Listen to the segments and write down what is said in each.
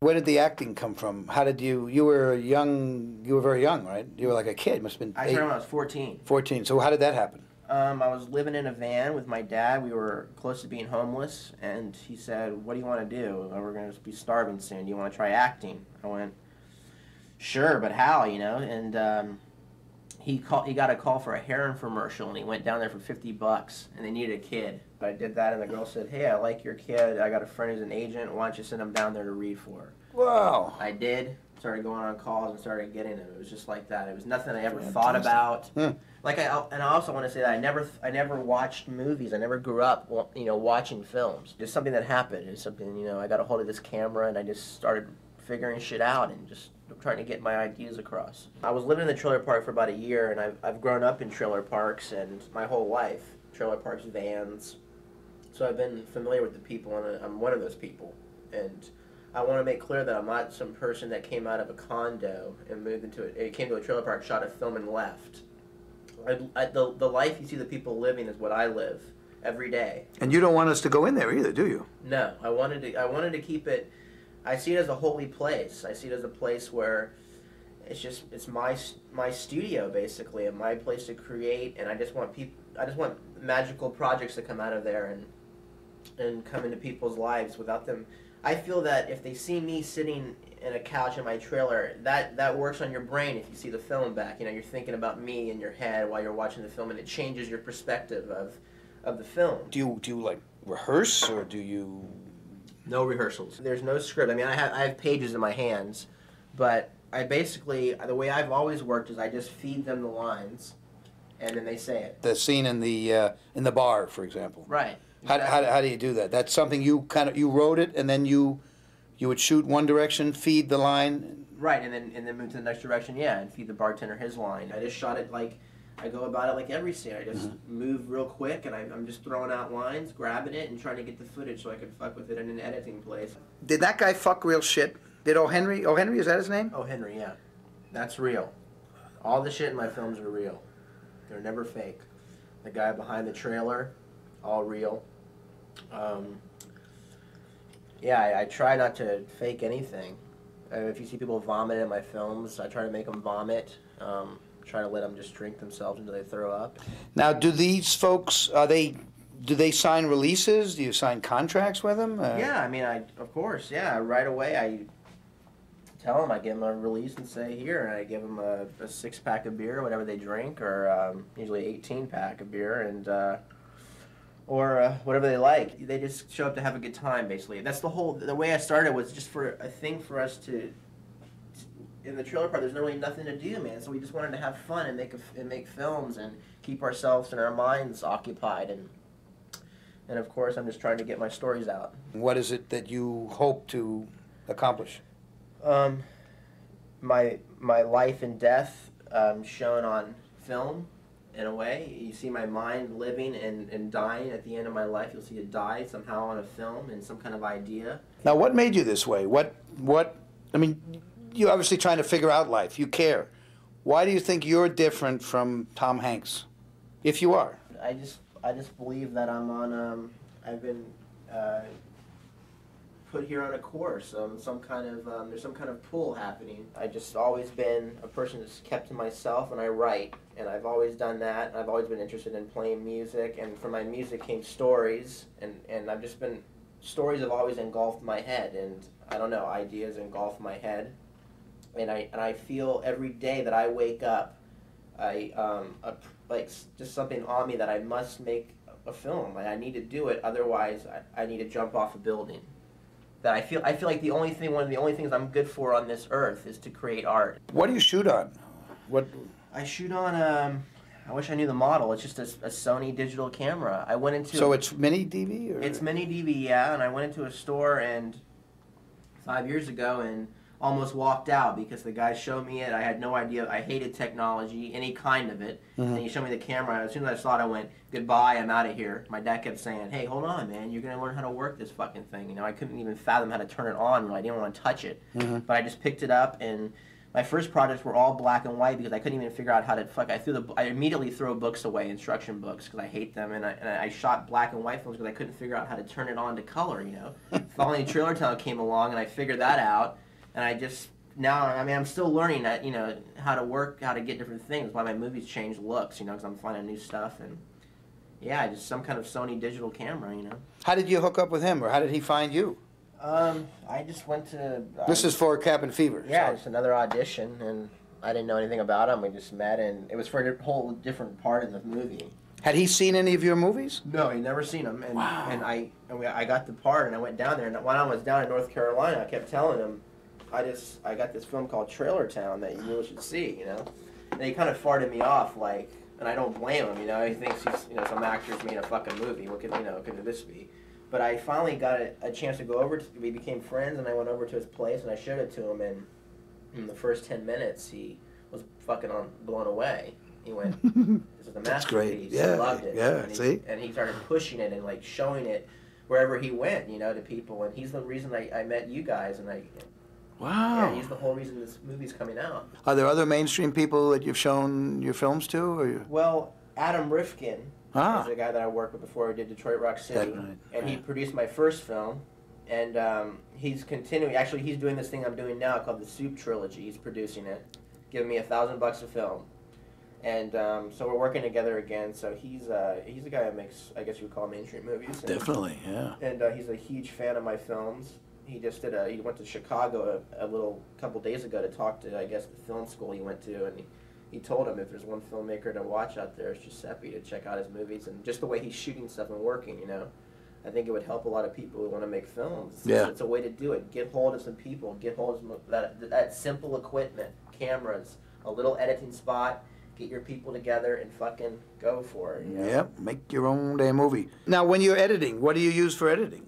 Where did the acting come from? How did you? You were young. You were very young, right? You were like a kid. Must have been I eight, started when I was 14. 14. So how did that happen? Um, I was living in a van with my dad. We were close to being homeless, and he said, "What do you want to do? We're going to be starving soon. Do you want to try acting?" I went, "Sure, but how?" You know, and um, he called. he got a call for a heroin commercial, and he went down there for 50 bucks, and they needed a kid. I did that, and the girl said, "Hey, I like your kid. I got a friend who's an agent. Why don't you send him down there to read for her?" Wow. I did. Started going on calls and started getting them. It was just like that. It was nothing I ever thought about. Hmm. Like I and I also want to say that I never I never watched movies. I never grew up you know watching films. Just something that happened. It's something you know I got a hold of this camera and I just started figuring shit out and just trying to get my ideas across. I was living in the trailer park for about a year and I've I've grown up in trailer parks and my whole life trailer parks, vans. So I've been familiar with the people and I'm one of those people and. I want to make clear that I'm not some person that came out of a condo and moved into it. It came to a trailer park, shot a film, and left. I, I, the, the life you see the people living is what I live every day. And you don't want us to go in there either, do you? No, I wanted to. I wanted to keep it. I see it as a holy place. I see it as a place where it's just it's my my studio basically, and my place to create. And I just want people. I just want magical projects to come out of there and and come into people's lives without them. I feel that if they see me sitting in a couch in my trailer, that that works on your brain. If you see the film back, you know you're thinking about me in your head while you're watching the film, and it changes your perspective of of the film. Do you do you like rehearse or do you? No rehearsals. There's no script. I mean, I have I have pages in my hands, but I basically the way I've always worked is I just feed them the lines, and then they say it. The scene in the uh, in the bar, for example. Right. How, how, how do you do that? That's something you kind of you wrote it and then you you would shoot one direction, feed the line. Right, and then and then move to the next direction. Yeah, and feed the bartender his line. I just shot it like I go about it like every scene. I just mm-hmm. move real quick, and I, I'm just throwing out lines, grabbing it, and trying to get the footage so I can fuck with it in an editing place. Did that guy fuck real shit? Did O. Henry? O. Henry is that his name? Oh, Henry, yeah, that's real. All the shit in my films are real. They're never fake. The guy behind the trailer, all real. Um, yeah, I, I try not to fake anything. Uh, if you see people vomit in my films, I try to make them vomit. Um, try to let them just drink themselves until they throw up. Now, do these folks are they? Do they sign releases? Do you sign contracts with them? Uh, Yeah, I mean, I of course, yeah. Right away, I tell them I give them a release and say here, and I give them a, a six pack of beer, whatever they drink, or um, usually eighteen pack of beer, and uh, or uh, whatever they like. They just show up to have a good time, basically. That's the whole. The way I started was just for a thing for us to. In the trailer park, there's really nothing to do, man. So we just wanted to have fun and make a, and make films and keep ourselves and our minds occupied and. And of course, I'm just trying to get my stories out. What is it that you hope to accomplish? Um, my my life and death um, shown on film, in a way. You see my mind living and, and dying at the end of my life. You'll see it die somehow on a film and some kind of idea. Now, what made you this way? What what? I mean, you're obviously trying to figure out life. You care. Why do you think you're different from Tom Hanks? If you are. I just I just believe that I'm on. Um, I've been uh, put here on a course. Um, some kind of um, there's some kind of pull happening. I just always been a person that's kept to myself, and I write, and I've always done that. I've always been interested in playing music, and from my music came stories, and and I've just been stories have always engulfed my head, and I don't know ideas engulf my head, and I and I feel every day that I wake up. I um a, like just something on me that I must make a film. I need to do it, otherwise I, I need to jump off a building. That I feel I feel like the only thing one of the only things I'm good for on this earth is to create art. What do you shoot on? What? I shoot on um I wish I knew the model. It's just a, a Sony digital camera. I went into So it's mini DV or? It's mini DV, yeah, and I went into a store and five years ago and almost walked out because the guy showed me it. I had no idea. I hated technology, any kind of it. Mhm. And he showed me the camera. And as soon as I saw it, I went, "Goodbye, I'm out of here." My dad kept saying, "Hey, hold on, man. You're gonna learn how to work this fucking thing." You know, I couldn't even fathom how to turn it on. I didn't want to touch it, Mhm. but I just picked it up and my first projects were all black and white because I couldn't even figure out how to fuck. I threw the I immediately throw books away, instruction books, because I hate them, and I, and I shot black and white films because I couldn't figure out how to turn it on to color. You know, finally Trailer Town came along, and I figured that out, and I just now I mean I'm still learning that you know how to work, how to get different things. Why my movies change looks, you know, because I'm finding new stuff and. Yeah, just some kind of Sony digital camera, you know. How did you hook up with him, or how did he find you? Um, I just went to. This is for Cabin Fever. Yeah, so- just another audition, and I didn't know anything about him. We just met, and it was for a whole different part of the movie. Had he seen any of your movies? No, he never seen them. and Wow. and I and we, I got the part, and I went down there, and when I was down in North Carolina, I kept telling him, I just I got this film called Trailer Town that you really should see, you know, and he kind of farted me off, like, and I don't blame him, you know, he thinks he's you know some actor's made a fucking movie, what could you know could this be? But I finally got a, a chance to go over to, we became friends, and I went over to his place, and I showed it to him, and in the first ten minutes, he was fucking on blown away. He went, "This is a That's masterpiece." great. Yeah, he loved it. yeah, and he, see? and he started pushing it and like showing it wherever he went, you know, to people. And he's the reason I, I met you guys, and I, Wow. yeah, he's the whole reason this movie's coming out. Are there other mainstream people that you've shown your films to? Or you... Well, Adam Rifkin Ah. is a guy that I worked with before I did Detroit Rock City, right, and he produced my first film. And um, he's continuing. Actually, he's doing this thing I'm doing now called the Soup Trilogy. He's producing it, giving me a thousand bucks a film, and um, so we're working together again. So he's uh, he's a guy that makes, I guess you would call mainstream movies. And, Definitely, yeah. and uh, he's a huge fan of my films. He just did a. He went to Chicago a, a little couple days ago to talk to I guess the film school he went to, and he, he told him if there's one filmmaker to watch out there, it's Giuseppe to check out his movies and just the way he's shooting stuff and working. You know, I think it would help a lot of people who want to make films. It's, Yeah. it's a way to do it. Get hold of some people. Get hold of some, that that simple equipment, cameras, a little editing spot. Get your people together and fucking go for it. You know? Yep, make your own damn movie. Now, when you're editing, what do you use for editing?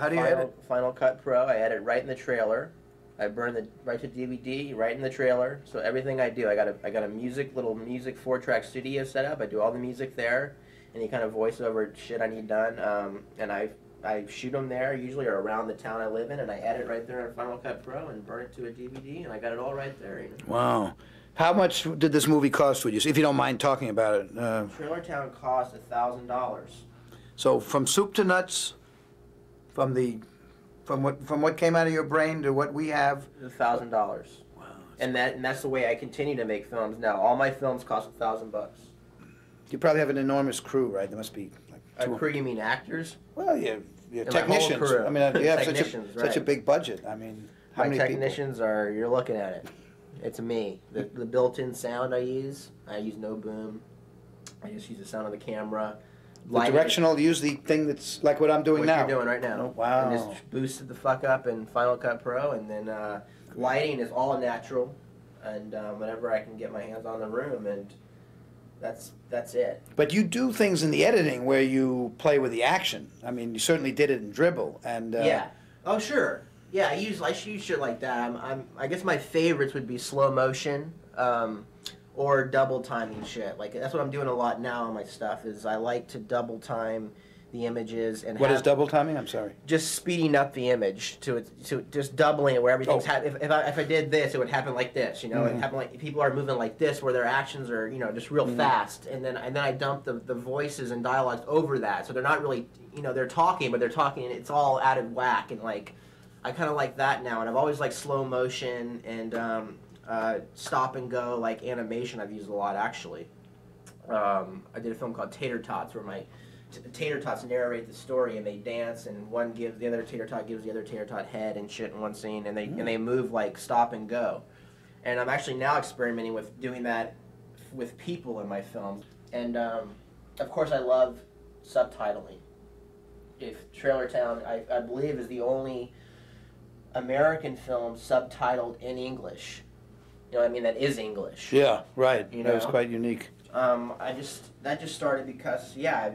How do you Final, edit? Final Cut Pro. I edit right in the trailer. I burn the right to DVD, right in the trailer. So everything I do, I got a I got a music little music four track studio set up. I do all the music there, any kind of voiceover shit I need done. Um, and I I shoot them there usually or around the town I live in, and I edit right there in Final Cut Pro and burn it to a DVD, and I got it all right there. You know. Wow. How much did this movie cost? Would you, if you don't mind talking about it? Uh, Trailer Town cost a thousand dollars. so from soup to nuts, from the, from what from what came out of your brain to what we have. A thousand dollars. Wow. And that and that's the way I continue to make films now. All my films cost a thousand bucks. You probably have an enormous crew, right? There must be like. A crew, you mean actors? Well, yeah, your And my whole technicians. crew. I mean, you have such a Technicians, such a big budget. I mean, how My many people? technicians are, you're looking at it. It's me. The, the built in sound I use, I use no boom. I just use the sound of the camera. The directional. Use the thing that's like what I'm doing what now. you're doing right now. Oh, wow. And just boosted the fuck up in Final Cut Pro, and then uh, lighting is all natural, and um, whenever I can get my hands on the room, and that's that's it. But you do things in the editing where you play with the action. I mean, you certainly did it in Dribble, and uh, yeah. Oh sure. Yeah, I use I use shit like that. I'm, I'm I guess my favorites would be slow motion, um, or double timing shit. Like that's what I'm doing a lot now on my stuff. Is I like to double time the images and What have, is double timing? I'm sorry. just speeding up the image to to just doubling it where everything's Oh. hap- if, if, I, if I did this it would happen like this you know Mhm. it happen like people are moving like this where their actions are you know just real Mhm. fast and then and then I dump the, the voices and dialogues over that so they're not really you know they're talking but they're talking and it's all out of whack and like I kind of like that now and I've always liked slow motion and um, uh, stop and go like animation I've used a lot actually. Um, I did a film called Tater Tots where my t- tater tots narrate the story and they dance and one gives the other tater tot gives the other tater tot head and shit in one scene and they and they move like stop and go. And i'm actually now experimenting with doing that with people in my films and um, of course i love subtitling. If trailer town I, I believe is the only american film subtitled in english you know what i mean that is english Yeah, right. You that was quite unique. um, I just that just started because yeah,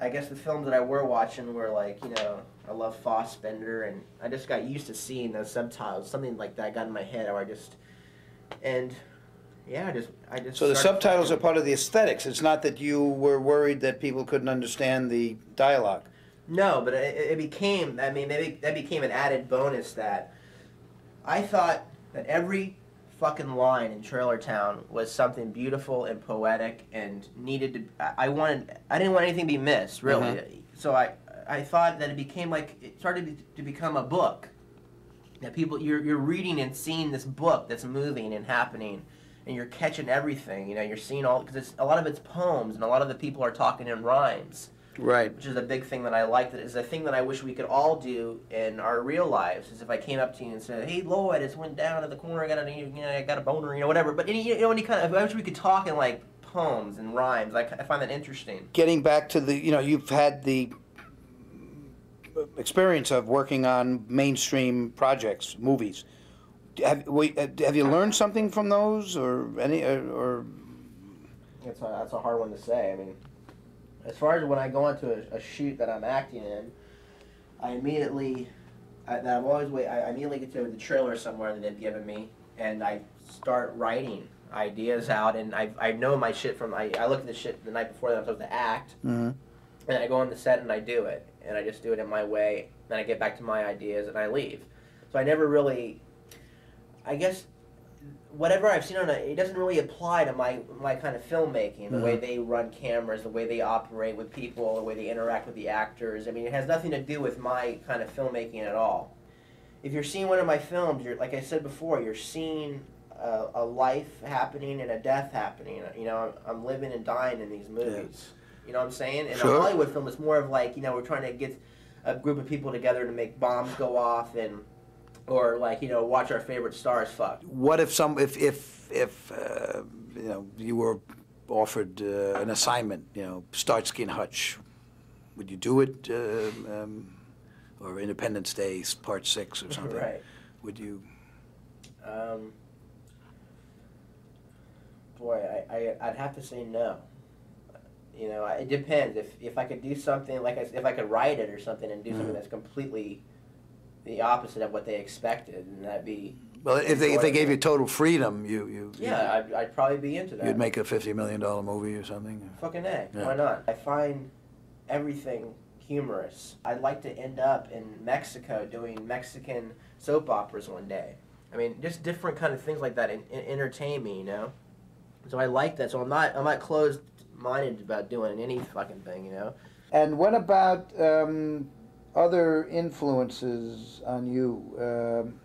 I, I guess the films that I were watching were like you know I love Fassbinder and I just got used to seeing those subtitles. Something like that got in my head, or I just and yeah, I just I just. So the subtitles are part of the aesthetics. It's not that you were worried that people couldn't understand the dialogue. No, but it, it became. I mean, that became an added bonus that I thought that every fucking line in Trailer Town was something beautiful and poetic and needed to. I- wanted. I didn't want anything to be missed, really. Mm-hmm. So I I thought that it became like it started to, to become a book. That people you're you're reading and seeing this book that's moving and happening. And you're catching everything, you know. You're seeing all because it's a lot of it's poems, and a lot of the people are talking in rhymes Right. which is a big thing that I like. That is a thing that I wish we could all do in our real lives. Is if I came up to you and said, "Hey, Lloyd, I just went down to the corner. I got a, you know, I got a boner, you know, whatever." But any, you know, any kind of, I wish we could talk in like poems and rhymes. I, I find that interesting. Getting back to the, you know, you've had the experience of working on mainstream projects, movies. Have, we, have you learned something from those, or any, or, or That's a, that's a hard one to say. I mean, as far as when I go into a, a shoot that I'm acting in, I immediately, I, that I've always wait. I immediately get to the trailer somewhere that they've given me, and I start writing ideas out. And I I know my shit from I, I look at the shit the night before that I'm supposed to act, Mhm. and I go on the set and I do it, and I just do it in my way. Then I get back to my ideas and I leave. So I never really, I guess, whatever I've seen on it, it doesn't really apply to my my kind of filmmaking. The way mm-hmm. they run cameras, the way they operate with people, the way they interact with the actors. I mean, it has nothing to do with my kind of filmmaking at all. If you're seeing one of my films, you're like I said before, you're seeing a, a life happening and a death happening. You know, I'm, I'm living and dying in these movies. You know what I'm saying? In Sure. a Hollywood film, it's more of like you know we're trying to get a group of people together to make bombs go off and or like you know watch our favorite stars fuck. what if some, if, if, if, uh, you know, you were offered uh, an assignment, you know, Starsky and Hutch, would you do it, uh, um, or Independence Day, Part Six, or something? Right. Would you? Um, boy, I, I I'd have to say no. You know, it depends. If if I could do something like I, if I could write it or something and do something Mhm. that's completely the opposite of what they expected, and that'd be Well, if they, if they gave you total freedom, you, you. yeah, I'd, I'd probably be into that. You'd make a fifty million dollar movie or something. Fucking A. Yeah. Why not? I find everything humorous. I'd like to end up in Mexico doing Mexican soap operas one day. I mean, just different kind of things like that en- en- entertain me, you know. So I like that. So I'm not I'm not closed minded about doing any fucking thing, you know. And what about um, other influences on you? Um,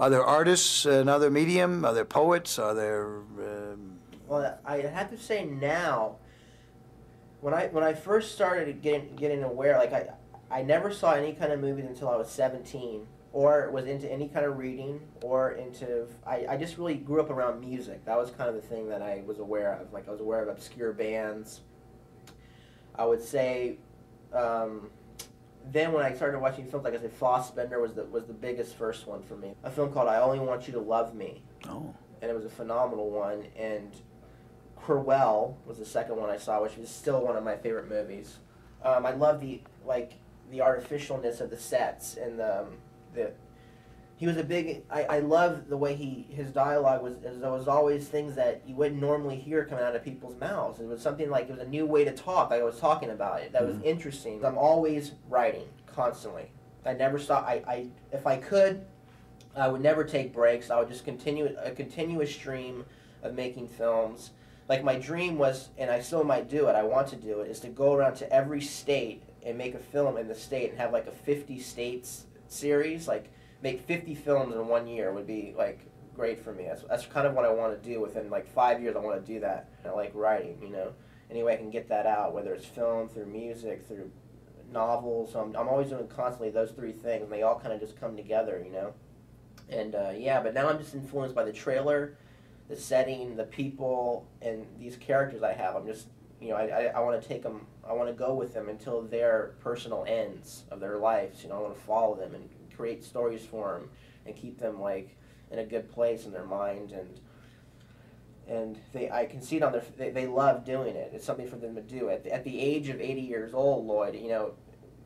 are there artists, another medium? Are there poets? Are there? Um, Well, I have to say now, when I when I first started getting getting aware, like I I never saw any kind of movies until I was seventeen, or was into any kind of reading, or into I, I just really grew up around music. That was kind of the thing that I was aware of. Like I was aware of obscure bands. I would say. Um, then when I started watching films, like I said, Fassbinder was the was the biggest first one for me. A film called I Only Want You to Love Me oh, and it was a phenomenal one. And Querelle was the second one I saw, which is still one of my favorite movies. Um, I love the like the artificialness of the sets and the um, the. He was a big. I, I love the way he his dialogue was. There was always things that you wouldn't normally hear coming out of people's mouths. It was something like it was a new way to talk. Like I was talking about it. That was mm-hmm. interesting. I'm always writing constantly. I never stop. I, I if I could, I would never take breaks. I would just continue a continuous stream of making films. Like my dream was, and I still might do it. I want to do it. Is to go around to every state and make a film in the state and have like a 50 states series. Like make 50 films in one year would be like great for me. That's, that's kind of what I want to do. Within like five years, I want to do that. I like writing. You know, any way I can get that out, whether it's film, through music, through novels. I'm, I'm always doing constantly those three things, and they all kind of just come together. You know. And uh, yeah, but now I'm just influenced by the trailer, the setting, the people, and these characters I have. I'm just, you know, I, I, I want to take them, I want to go with them until their personal ends of their lives. You know, I want to follow them and create stories for them and keep them like in a good place in their mind and and they I can see it on their they, they love doing it. It's something for them to do at the, at the age of 80 years old, Lloyd. You know,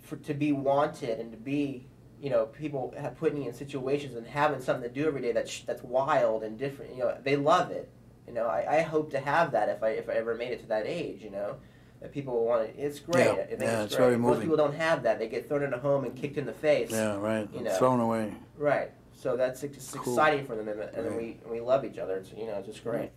for to be wanted and to be you know people have putting you in situations and having something to do every day that's that's wild and different. You know, they love it. You know, I, I hope to have that if I if I ever made it to that age. You know. That people will want it. It's great. Yeah, I think yeah, it's, it's great. very Most people don't have that. They get thrown in a home and kicked in the face. yeah, right. You know. Thrown away. Right. so that's it's Cool. exciting for them, and, and then Right. we we love each other. It's you know it's just great.